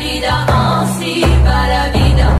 vida.